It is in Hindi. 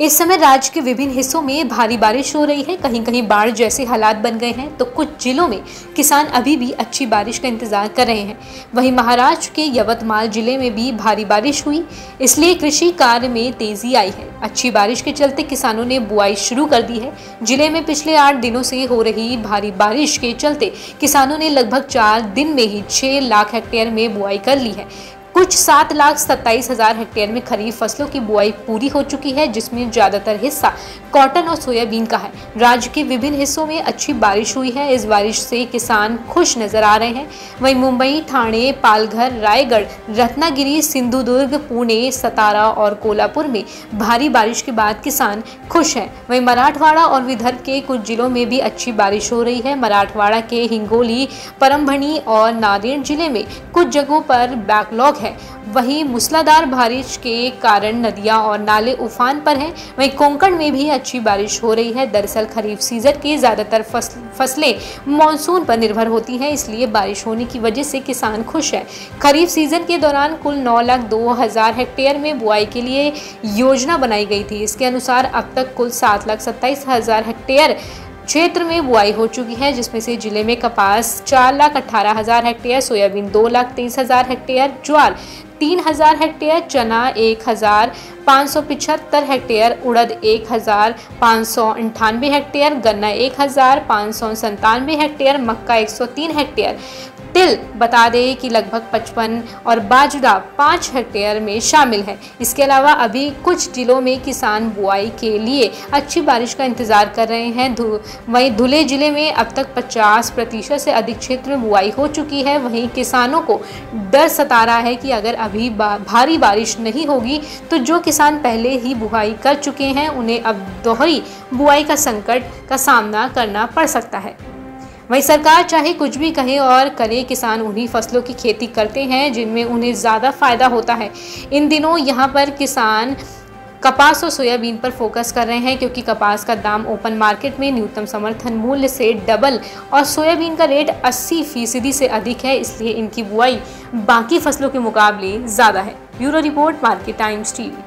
इस समय राज्य के विभिन्न हिस्सों में भारी बारिश हो रही है। कहीं कहीं बाढ़ जैसे हालात बन गए हैं तो कुछ जिलों में किसान अभी भी अच्छी बारिश का इंतज़ार कर रहे हैं। वहीं महाराष्ट्र के यवतमाल ज़िले में भी भारी बारिश हुई, इसलिए कृषि कार्य में तेज़ी आई है। अच्छी बारिश के चलते किसानों ने बुआई शुरू कर दी है। ज़िले में पिछले आठ दिनों से हो रही भारी बारिश के चलते किसानों ने लगभग चार दिन में ही छह लाख हेक्टेयर में बुआई कर ली है। कुछ सात लाख सत्ताईस हज़ार हेक्टेयर में खरीफ फ़सलों की बुआई पूरी हो चुकी है, जिसमें ज़्यादातर हिस्सा कॉटन और सोयाबीन का है। राज्य के विभिन्न हिस्सों में अच्छी बारिश हुई है। इस बारिश से किसान खुश नज़र आ रहे हैं। वहीं मुंबई, ठाणे, पालघर, रायगढ़, रत्नागिरी, सिंधुदुर्ग, पुणे, सतारा और कोल्हापुर में भारी बारिश के बाद किसान खुश हैं। वहीं मराठवाड़ा और विदर्भ के कुछ जिलों में भी अच्छी बारिश हो रही है। मराठवाड़ा के हिंगोली परमभणी और नादेड़ ज़िले में कुछ जगहों पर बैकलॉग है। है। वहीं मूसलाधार बारिश के कारण नदियाँ और नाले उफान पर हैं। वहीं कोंकण में भी अच्छी बारिश हो रही है। दरअसल खरीफ सीज़न की ज़्यादातर फ़सलें मानसून पर निर्भर होती हैं, इसलिए बारिश होने की वजह से किसान खुश है। खरीफ सीज़न के दौरान कुल नौ लाख दो हज़ार हेक्टेयर में बुआई के लिए योजना बनाई गई थी। इसके अनुसार अब तक कुल सात लाख सत्ताईस हज़ार हेक्टेयर क्षेत्र में बुआई हो चुकी है, जिसमें से ज़िले में कपास चार लाख अट्ठारह हज़ार हेक्टेयर, सोयाबीन दो लाख तेईस हज़ार हेक्टेयर, ज्वार तीन हज़ार हेक्टेयर, चना एक हज़ार पाँच सौ पिछहत्तर हेक्टेयर, उड़द एक हज़ार पाँच सौ अंठानवे हेक्टेयर, गन्ना एक हज़ार पाँच सौ संतानवे हेक्टेयर, मक्का एक सौ तीन हेक्टेयर। तिल बता दें कि लगभग 55 और बाजरा पाँच हेक्टेयर में शामिल है। इसके अलावा अभी कुछ जिलों में किसान बुआई के लिए अच्छी बारिश का इंतज़ार कर रहे हैं। धु, वहीं धुले ज़िले में अब तक 50 प्रतिशत से अधिक क्षेत्र में बुआई हो चुकी है। वहीं किसानों को डर सता रहा है कि अगर अभी बा, भारी बारिश नहीं होगी तो जो किसान पहले ही बुआई कर चुके हैं उन्हें अब दोहरी बुआई का संकट का सामना करना पड़ सकता है। वहीं सरकार चाहे कुछ भी कहे और करे, किसान उन्हीं फ़सलों की खेती करते हैं जिनमें उन्हें ज़्यादा फ़ायदा होता है। इन दिनों यहाँ पर किसान कपास और सोयाबीन पर फोकस कर रहे हैं क्योंकि कपास का दाम ओपन मार्केट में न्यूनतम समर्थन मूल्य से डबल और सोयाबीन का रेट 80 फ़ीसदी से अधिक है, इसलिए इनकी बुआई बाकी फ़सलों के मुकाबले ज़्यादा है। Bureau report, Market Times TV.